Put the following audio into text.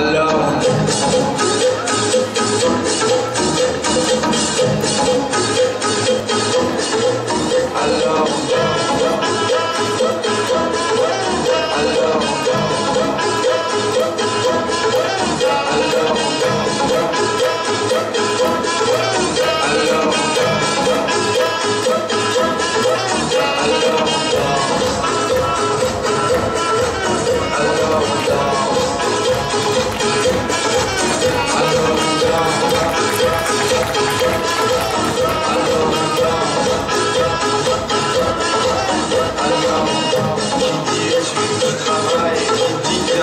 Lord.